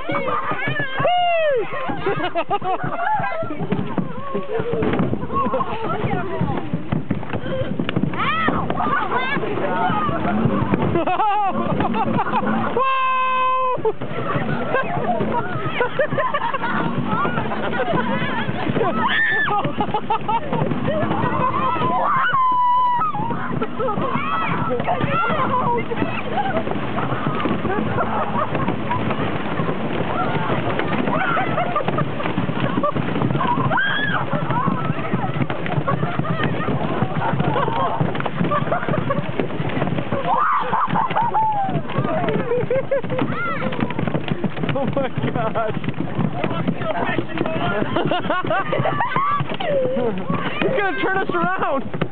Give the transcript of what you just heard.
Oh, Oh my gosh. He's gonna turn us around.